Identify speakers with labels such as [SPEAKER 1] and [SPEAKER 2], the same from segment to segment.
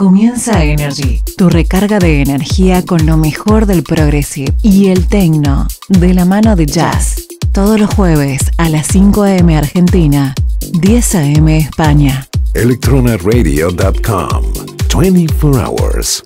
[SPEAKER 1] Comienza Energy, tu recarga de energía con lo mejor del progressive y el techno, de la mano de jazz. Todos los jueves a las 5 a.m. Argentina, 10 a.m. España.
[SPEAKER 2] electronaradio.com 24 hours.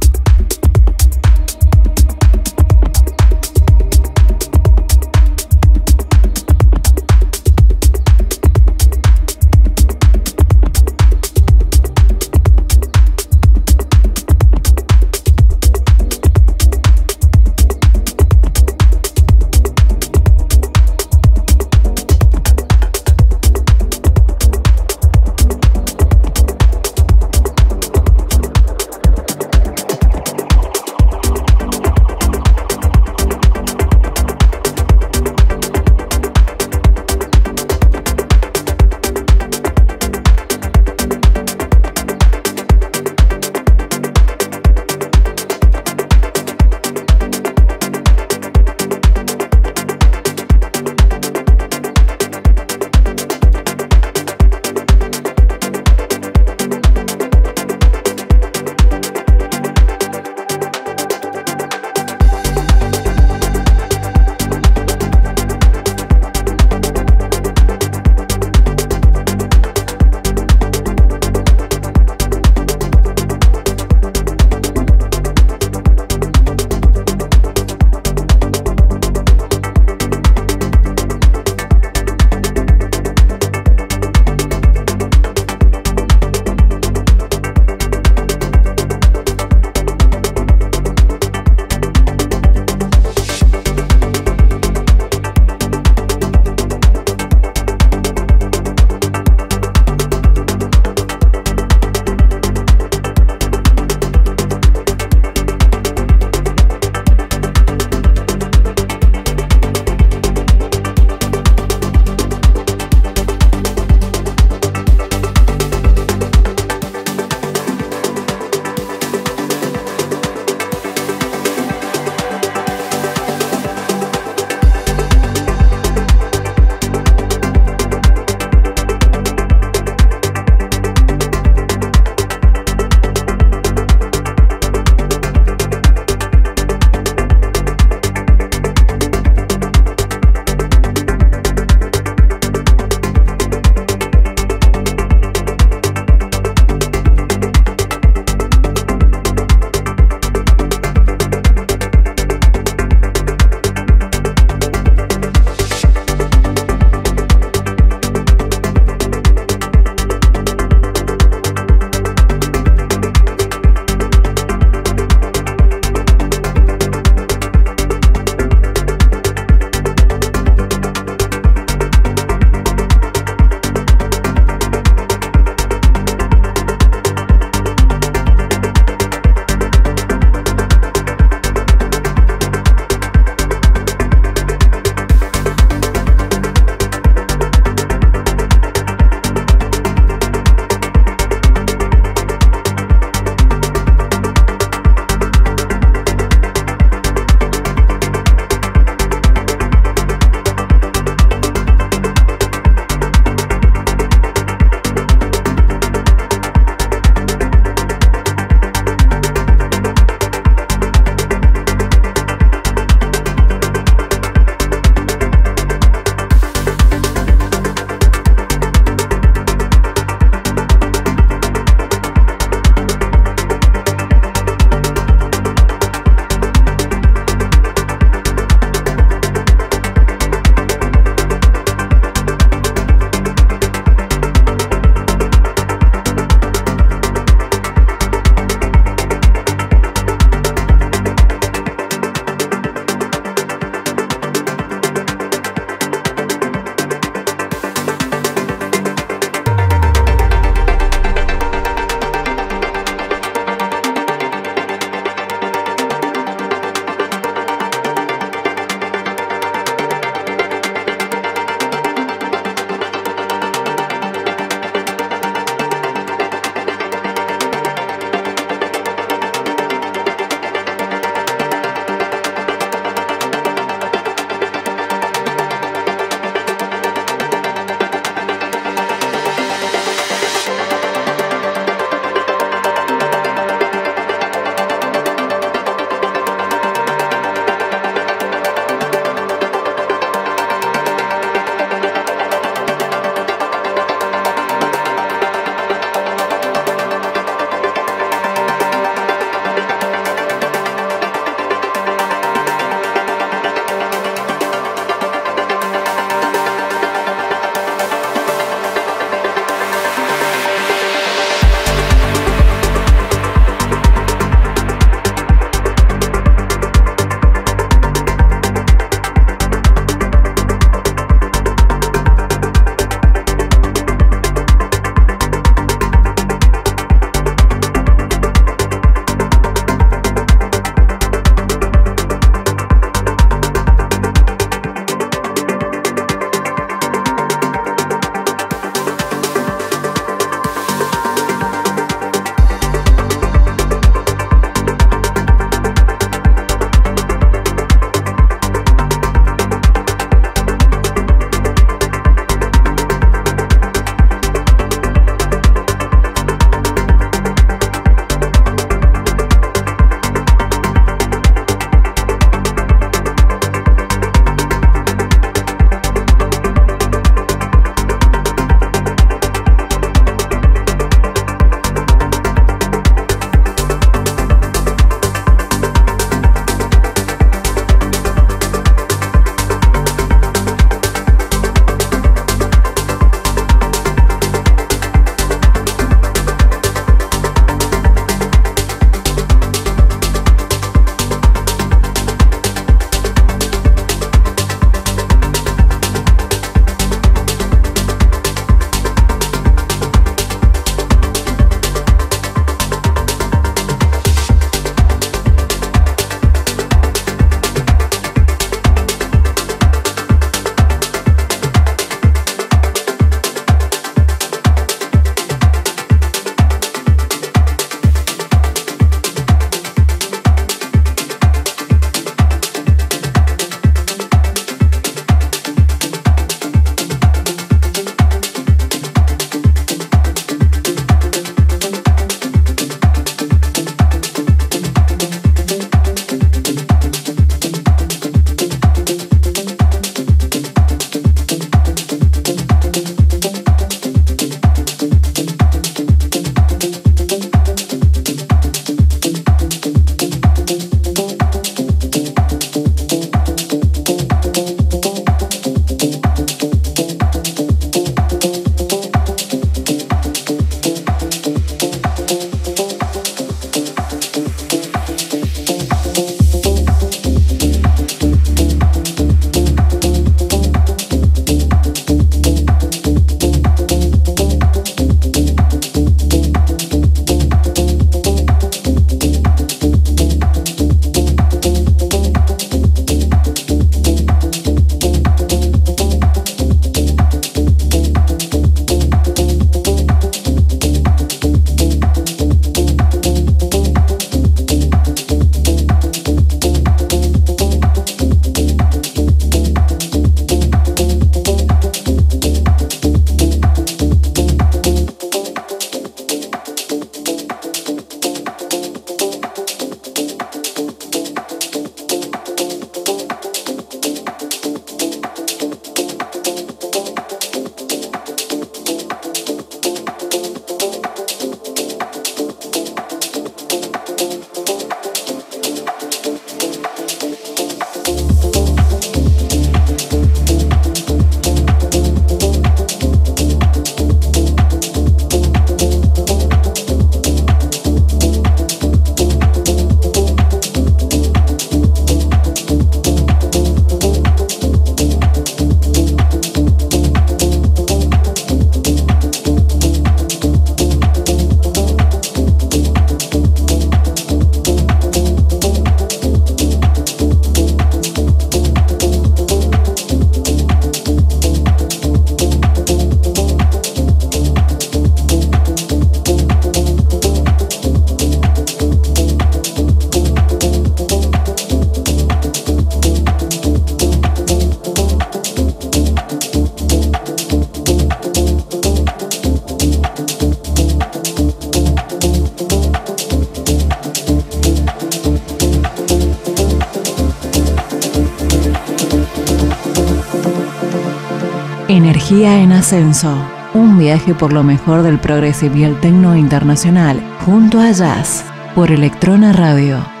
[SPEAKER 1] En ascenso. Un viaje por lo mejor del progresivo y el tecno internacional junto a Jazz por Electrona Radio.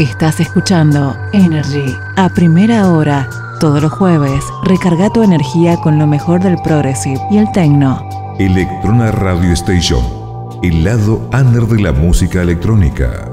[SPEAKER 3] Estás escuchando Energy a primera hora. Todos los jueves, recarga tu energía con lo mejor del progressive y el techno.
[SPEAKER 1] Electrona Radio Station, el lado under de la música electrónica.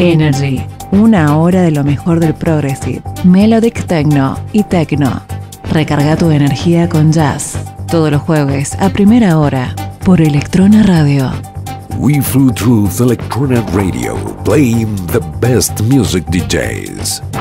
[SPEAKER 1] Energy. Una hora de lo mejor del progressive, melodic techno y techno. Recarga tu energía con jazz. Todos los jueves a primera hora por Electrona Radio.
[SPEAKER 2] We Flew Truth Electronic Radio, playing the best music DJs.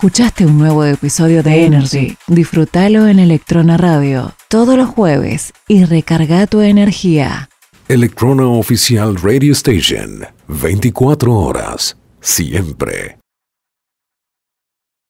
[SPEAKER 1] Escuchaste un nuevo episodio de Energy. Disfrútalo en Electrona Radio todos los jueves y recarga tu energía.
[SPEAKER 2] Electrona Oficial Radio Station. 24 horas. Siempre.